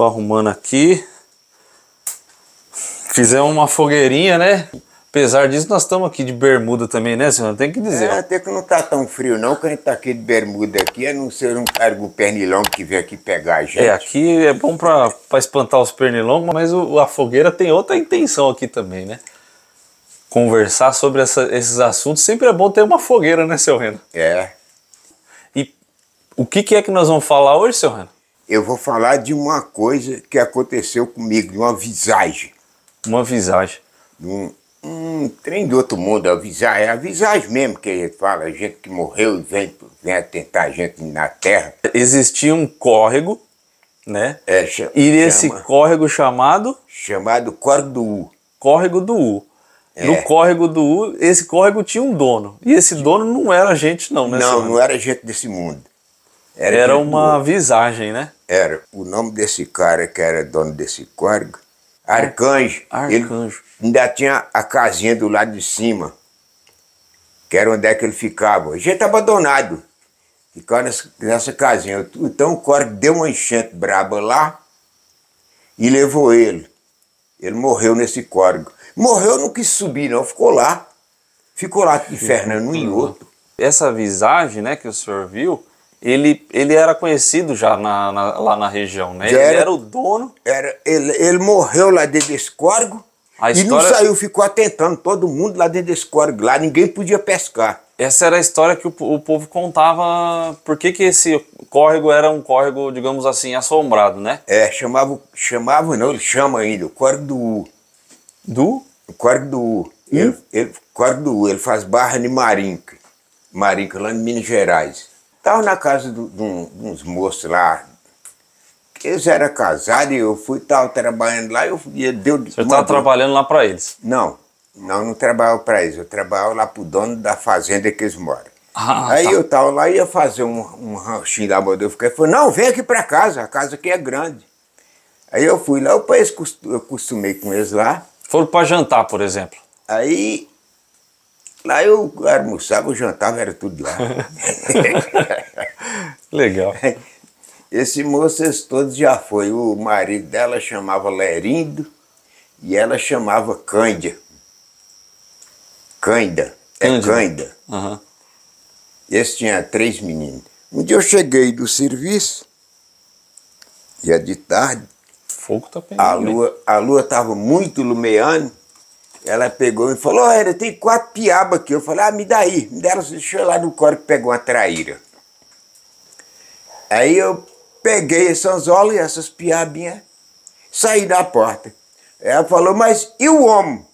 Tô arrumando aqui. Fizemos uma fogueirinha, né? Apesar disso, nós estamos aqui de bermuda também, né, senhor? Tem que dizer. É, até que não tá tão frio não, que a gente tá aqui de bermuda aqui, a não ser um cargo pernilão que vem aqui pegar a gente. É, aqui é bom para espantar os pernilongos, mas o, a fogueira tem outra intenção aqui também, né? Conversar sobre essa, esses assuntos sempre é bom ter uma fogueira, né, seu Reno? É. E o que, que é que nós vamos falar hoje, seu Reno? Eu vou falar de uma coisa que aconteceu comigo, de uma visagem. Uma visagem. Um, um trem do outro mundo, a visagem, é a visagem mesmo que a gente fala, a gente que morreu e vem, vem atentar a gente na Terra. Existia um córrego, né? É, cha- E esse chama- córrego chamado chamado Córrego do U. Córrego do U. É. No córrego do U, esse córrego tinha um dono. E esse dono não era gente, não, né? Não, não era gente desse mundo. Era do uma visagem, né? Era. O nome desse cara que era dono desse córrego, Arcanjo. Arcanjo. Ele ainda tinha a casinha do lado de cima, que era onde é que ele ficava. Gente abandonado. Ficava nessa, nessa casinha. Então o córrego deu uma enchente braba lá e levou ele. Ele morreu nesse córrego. Morreu, não quis subir, não. Ficou lá. Ficou lá infernando um e outro. Essa visagem, né, que o senhor viu, ele, ele era conhecido já na, na- lá na região, né? Já Ele era. era o dono. Era, ele, ele morreu lá dentro desse córrego A e não história- saiu, ficou atentando todo mundo lá dentro desse córrego. Lá ninguém podia pescar. Essa era a história que o, o povo contava. Por que, que esse córrego era um córrego, digamos assim, assombrado, né? É, chamava, chamava não, ele chama ainda, o córrego do U. Do? O córrego do U. Ele, ele, córrego do U, ele faz barra de Marinca. Marinca, lá em Minas Gerais. Estava na casa de, de uns moços lá. que Eles eram casados e eu fui, estava trabalhando lá e eu ele deu. O senhor estava trabalhando lá para eles. Não, não, não trabalhava para eles. Eu trabalhava lá pro dono da fazenda que eles moram. Ah, Aí tá. eu tava lá e ia fazer um, um ranchinho da moda. Eu fiquei, falou, não, vem aqui para casa, a casa aqui é grande. Aí eu fui lá, eu, eu costumei com eles lá. Foram para jantar, por exemplo. Aí lá eu almoçava, eu jantava, era tudo lá. Legal. Esse moço esse todos já foi. O marido dela chamava Lerindo e ela chamava Cândia. Cândia. É. Cândia. Aham. Esse tinha três meninos. Um dia eu cheguei do serviço, já de tarde, Fogo tá pegando. a bem. lua a lua estava muito lumeando. Ela pegou e falou: Olha, tem quatro piabas aqui. Eu falei: Ah, me dá aí. Me deram, deixa eu lá no corpo que pegou uma traíra. Aí eu peguei esse anzolo e essas piabinhas, saí da porta. Ela falou: Mas e o homem?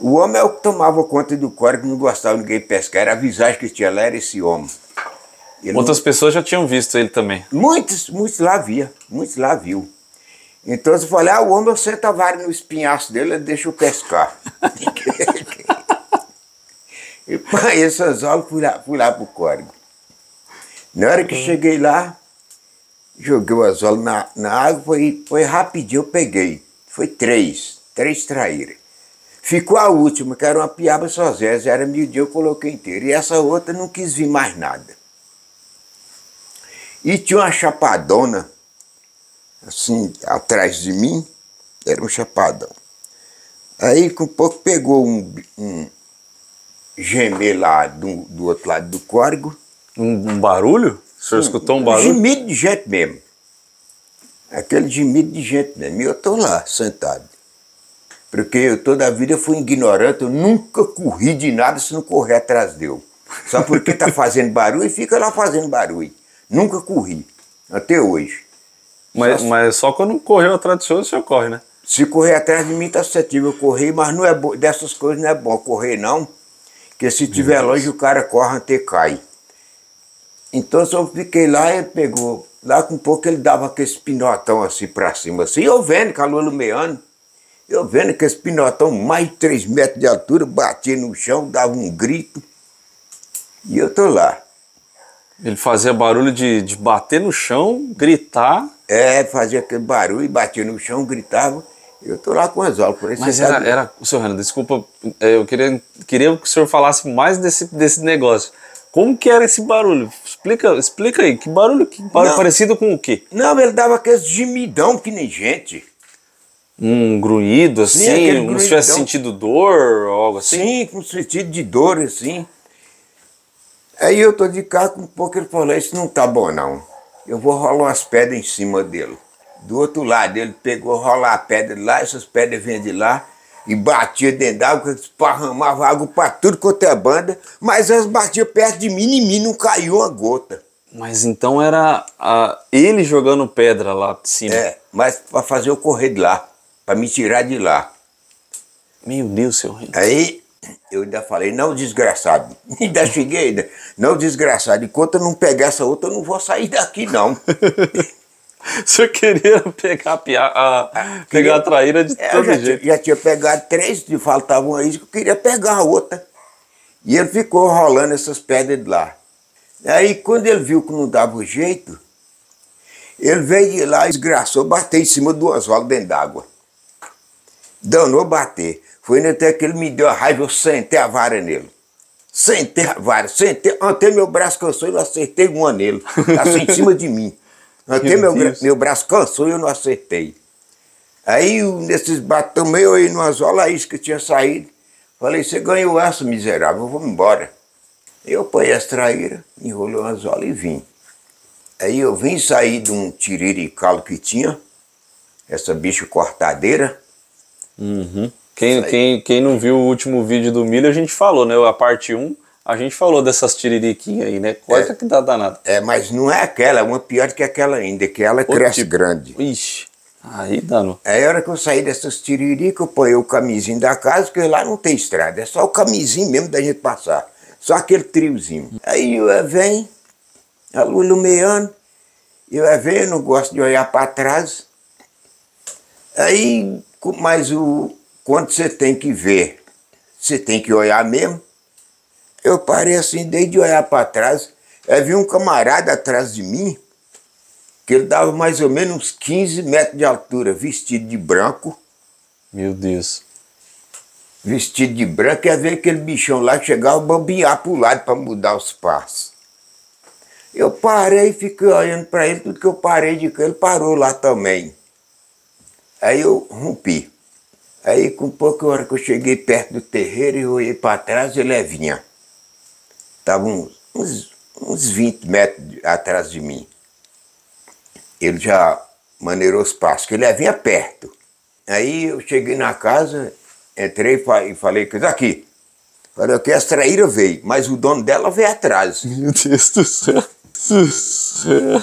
O homem é o que tomava conta do corpo, não gostava de ninguém pescar. Era a visagem que tinha lá, era esse homem. Ele não- Outras pessoas já tinham visto ele também. Muitos, muitos lá via, muitos lá viu. Então eu falei, ah, o homem eu sento a vara no espinhaço dele, ele deixa eu pescar. e pá, esse anzolo, fui lá, fui lá pro córrego. Na hora que cheguei lá, joguei o anzolo na, na água, foi, foi rapidinho, eu peguei. Foi três, três traíras. Ficou a última, que era uma piaba sozinha, era meio dia, eu coloquei inteira. E essa outra não quis vir mais nada. E tinha uma chapadona, assim, atrás de mim, era um chapadão. Aí, com pouco, pegou um, um gemer lá do, do outro lado do córrego. Um, um barulho? O senhor escutou um barulho? Gemido de gente mesmo. Aquele gemido de gente mesmo. E eu estou lá, sentado. Porque eu toda a vida fui ignorante, eu nunca corri de nada se não correr atrás dele. Só porque tá fazendo barulho, fica lá fazendo barulho. Nunca corri, até hoje. Mas, mas só quando correu atrás do senhor, o senhor corre, né? Se correr atrás de mim, tá suscetível a correr, mas não é bo- dessas coisas não é bom correr, não. Porque se tiver longe, o cara corre até cai. Então, só fiquei lá, ele pegou. Lá com pouco ele dava aquele pinotão assim pra cima, assim. Eu vendo, calor lumeando. Eu vendo que esse pinotão, mais de 3 metros de altura, batia no chão, dava um grito. E eu tô lá. Ele fazia barulho de, de bater no chão, gritar, É, fazia aquele barulho, batia no chão, gritava. Eu tô lá com as aulas, por mas era, sabe. era. Senhor Renan, desculpa, é, eu queria, queria que o senhor falasse mais desse, desse negócio. Como que era esse barulho? Explica, explica aí, que barulho, que barulho Não. parecido com o quê? Não, ele dava aqueles gemidão que nem gente. Um grunhido assim, aquele como se tivesse grunhidão. sentido dor ou algo assim? Sim, com sentido de dor, assim. Aí eu tô de carro, com um pouco ele falou, isso não tá bom não. Eu vou rolar umas pedras em cima dele. Do outro lado, ele pegou, rolar a pedra de lá, essas pedras vinham de lá, e batia dentro d'água, esparramava água pra tudo quanto é banda, mas elas batiam perto de mim e em mim não caiu uma gota. Mas então era ah, ele jogando pedra lá de cima. É, mas pra fazer eu correr de lá, pra me tirar de lá. Meu Deus, seu reino. Aí eu ainda falei, não, desgraçado. Ainda cheguei ainda. Não, desgraçado, enquanto eu não pegar essa outra, eu não vou sair daqui, não. Senhor queria pegar a, a- pegar a traíra de É, todo já, jeito. tinha- já tinha pegado três, e faltavam aí, que eu queria pegar a outra. E ele ficou rolando essas pedras de lá. Aí quando ele viu que não dava jeito, ele veio de lá, desgraçou, bateu em cima do anzol dentro d'água. Danou bater. Foi até que ele me deu a raiva, eu sentei a vara nele. Sentei a vara, sentei, até meu braço cansou e eu acertei uma nele. Assim em cima de mim. Até Meu meu, braço cansou e eu não acertei. Aí, nesses batão meio aí no anzol, a isca tinha saído. Falei, você ganhou essa, miserável, vou embora. Eu põe as traíras, enrolei o anzol e vim. Aí eu vim sair de um tiriricalo que tinha, essa bicho cortadeira. Uhum. Quem, quem, quem não viu o último vídeo do milho, a gente falou, né? A parte 1, a gente falou dessas tiririquinhas aí, né? Corta É. que dá danado. É, mas não é aquela, é uma pior que aquela ainda, que ela cresce tipo. grande. Ixi, aí danou. Aí a hora que eu saí dessas tiriricas, eu ponho o camisinho da casa, porque lá não tem estrada, é só o camisinho mesmo da gente passar. Só aquele triozinho. Aí eu venho, a lua iluminando, eu venho, eu não gosto de olhar para trás. Aí, mas o, quando você tem que ver, você tem que olhar mesmo. Eu parei assim, dei de olhar para trás, aí vi um camarada atrás de mim, que ele dava mais ou menos uns 15 metros de altura, vestido de branco, Meu Deus. vestido de branco, ia ver aquele bichão lá que chegava a bambear pro lado para mudar os passos. Eu parei, fiquei olhando para ele, tudo que eu parei de ele parou lá também. Aí eu rompi. Aí com pouca hora que eu cheguei perto do terreiro, eu olhei para trás, ele vinha. Estava uns, uns, uns 20 metros atrás de mim. Ele já maneirou os passos, que ele vinha perto. Aí eu cheguei na casa, entrei e e falei, que aqui. Falei, que essa traíra veio, mas o dono dela veio atrás. Meu Deus do céu. Do céu.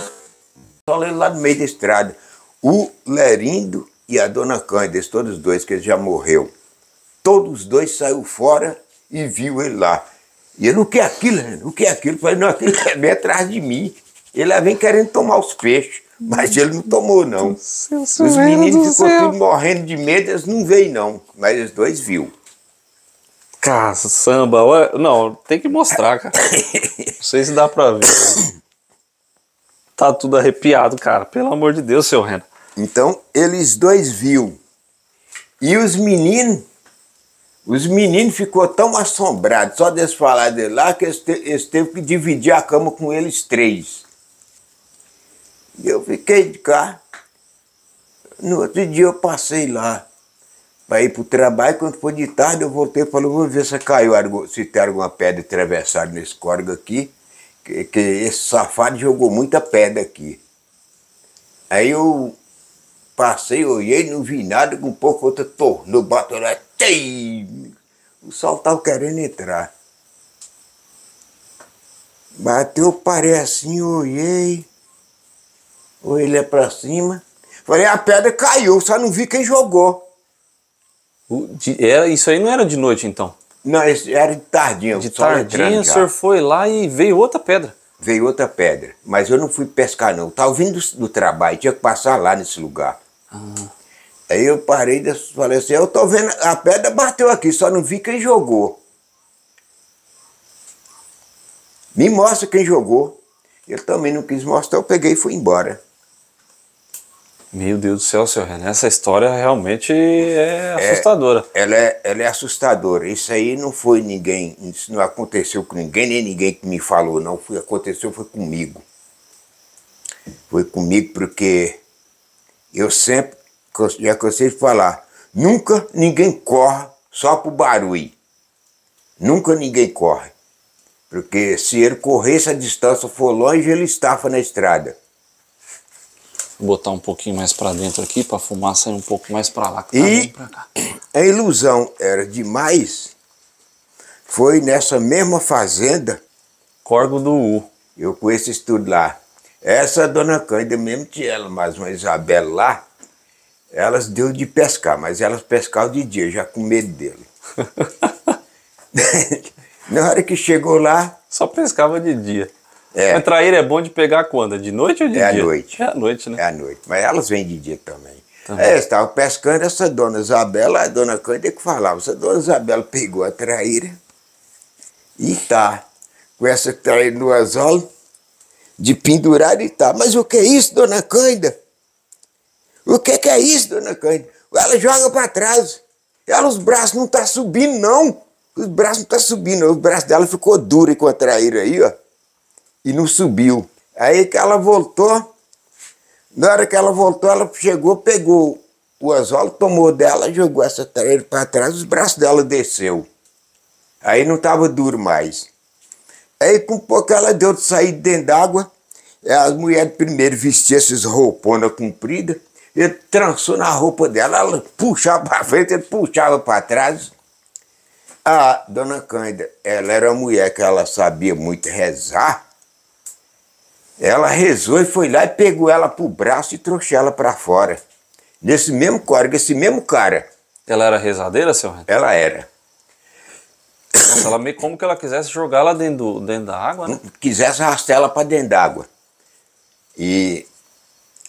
Falei lá no meio da estrada. O Lerindo e a dona Cândida, todos dois, que ele já morreu. Todos os dois saiu fora e viu ele lá. E ele, o que é aquilo, Lerindo? O que é aquilo? Eu falei, não, aquilo é bem atrás de mim. Ele vem querendo tomar os peixes, mas ele não tomou, não. Seu Os meninos ficou céu. tudo morrendo de medo, eles não veio, não. Mas os dois viu. Cara, samba. ué, Não, tem que mostrar, cara. Não sei se dá pra ver. Tá tudo arrepiado, cara. Pelo amor de Deus, seu Renan. Então, eles dois viu. E os meninos, os meninos ficou tão assombrados, só deles falar dele lá, que eles, te, eles teve que dividir a cama com eles três. E eu fiquei de cá. No outro dia eu passei lá para ir para o trabalho. Quando foi de tarde, eu voltei e falei, vou ver se caiu, se tem alguma pedra atravessada nesse córrego aqui, que, que esse safado jogou muita pedra aqui. Aí eu passei, olhei, não vi nada, com um pouco outra tornou, bateu lá, tei! O sol estava querendo entrar. Bateu, parei assim, olhei, olhei pra cima, falei, a pedra caiu, só não vi quem jogou. O- de- era, isso aí não era de noite, então. Não, era de tardinha, De tardinha, o senhor foi lá e veio outra pedra. Veio outra pedra, mas eu não fui pescar não, estava vindo do, do trabalho, tinha que passar lá nesse lugar. Aí eu parei e falei assim, eu tô vendo, a pedra bateu aqui, só não vi quem jogou. Me mostra quem jogou. Ele também não quis mostrar, eu peguei e fui embora. Meu Deus do céu, senhor René, essa história realmente é assustadora. Ela é, ela é assustadora. Isso aí não foi ninguém, isso não aconteceu com ninguém, nem ninguém que me falou, não. Foi, aconteceu foi comigo. Foi comigo porque eu sempre, já cansei de falar, nunca ninguém corre só por barulho. Nunca ninguém corre. Porque se ele corresse a distância for longe, ele estafa na estrada. Vou botar um pouquinho mais para dentro aqui para fumar sair um pouco mais para lá. Tá e a ilusão era demais. Foi nessa mesma fazenda. Corgo do U. Eu conheço isso tudo lá. Essa dona Cândida mesmo tinha ela, mas uma Isabela lá, elas deu de pescar, mas elas pescavam de dia, já com medo dele. Na hora que chegou lá. Só pescava de dia. É. Mas traíra é bom de pegar quando? É de noite ou de é dia? É à noite. É à noite, né? É à noite. Mas elas vêm de dia também. também. É, estava pescando essa dona Isabela, a dona Cândida que falava. Essa dona Isabela pegou a traíra e tá com essa traíra no anzol de pendurar e tá. Mas o que é isso, dona Cândida? O que, que é isso, dona Cândida? Ela joga para trás. Ela, os braços não tá subindo, não. Os braços não tá subindo. Os braços dela ficou duro com a traíra aí, ó e não subiu. Aí que ela voltou, na hora que ela voltou, ela chegou, pegou o anzol, tomou dela, jogou essa tarefa para trás, os braços dela desceu. Aí não estava duro mais. Aí com pouco ela deu de sair dentro d'água, as mulheres primeiro vestiam esses roupona comprida, ele trançou na roupa dela, ela puxava para frente, ele puxava para trás. A dona Cândida, ela era uma mulher que ela sabia muito rezar, ela rezou e foi lá e pegou ela pro braço e trouxe ela para fora. Nesse mesmo córrego, esse mesmo cara. Ela era rezadeira, Renato? Ela era. Nossa, ela meio como que ela quisesse jogar ela dentro, dentro da água, né? Quisesse arrastar ela para dentro d'água. E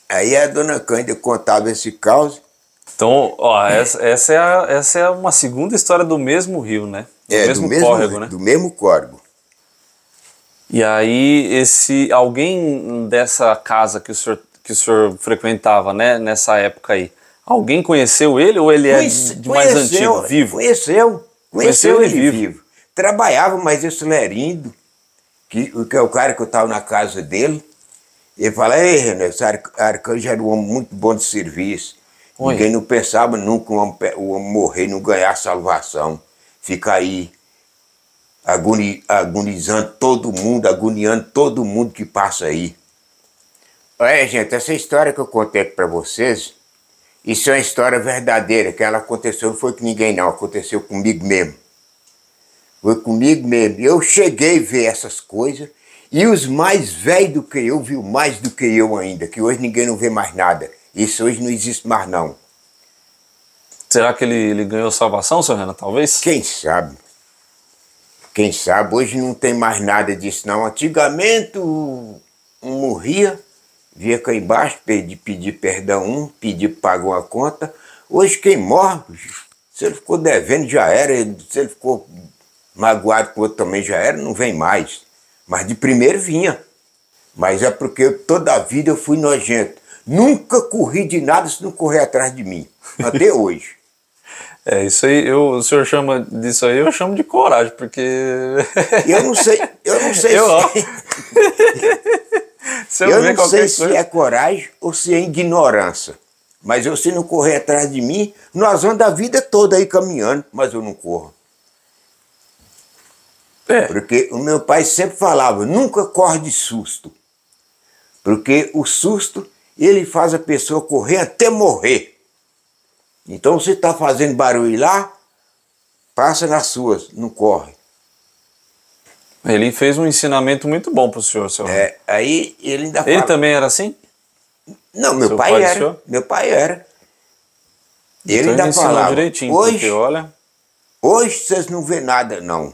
aí a dona Cândida contava esse caos. Então, ó, essa, essa, é a, essa é uma segunda história do mesmo rio, né? Do é, mesmo, do mesmo córrego, né? Do mesmo córrego. E aí, esse alguém dessa casa que o senhor, que o senhor frequentava, né, nessa época aí, alguém conheceu ele ou ele é de mais conheceu, antigo, vivo? Conheceu, conheceu, ele, vivo. vivo. Trabalhava, mas esse lerindo, que, que é o cara que eu estava na casa dele, ele fala, ei, Renan, esse arcanjo era um homem muito bom de serviço. Oi. Ninguém não pensava nunca o homem, o homem morrer, não ganhar salvação. Fica aí agoni, agonizando todo mundo, agoniando todo mundo que passa aí. Olha, gente, essa história que eu contei para vocês, isso é uma história verdadeira, que ela aconteceu, não foi com ninguém não, aconteceu comigo mesmo. Foi comigo mesmo. Eu cheguei a ver essas coisas, e os mais velhos do que eu viu mais do que eu ainda, que hoje ninguém não vê mais nada. Isso hoje não existe mais não. Será que ele, ele ganhou salvação, seu Renan, talvez? Quem sabe? Quem sabe, hoje não tem mais nada disso não. Antigamente um morria, via cá embaixo, pedir, pedir perdão um, pedir pagar uma conta. Hoje quem morre, se ele ficou devendo já era, se ele ficou magoado com o outro também já era, não vem mais. Mas de primeiro vinha. Mas é porque toda a vida eu fui nojento. Nunca corri de nada se não correr atrás de mim. Até hoje. É, isso aí, eu, o senhor chama disso aí, eu chamo de coragem, porque. Eu não sei, eu não sei eu, se. eu não sei se coisa. é coragem ou se é ignorância. Mas eu, se não correr atrás de mim, nós vamos a vida toda aí caminhando, mas eu não corro. É. Porque o meu pai sempre falava, nunca corre de susto. Porque o susto, ele faz a pessoa correr até morrer. Então você está fazendo barulho lá, passa nas suas, não corre. Ele fez um ensinamento muito bom para o senhor, senhor. É, aí ele ainda Ele também era assim? Não, meu pai, pai era. Meu pai era. Ele então ainda ele falava. direitinho, hoje, porque olha. Hoje vocês não vê nada, não.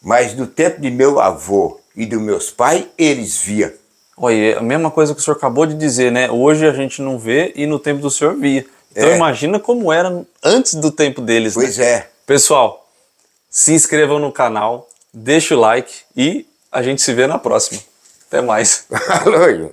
Mas no tempo de meu avô e dos meus pais, eles via. Olha, é a mesma coisa que o senhor acabou de dizer, né? Hoje a gente não vê e no tempo do senhor via. Então é. imagina como era antes do tempo deles. Pois né? é. Pessoal, se inscrevam no canal, deixe o like e a gente se vê na próxima. Até mais. Alô,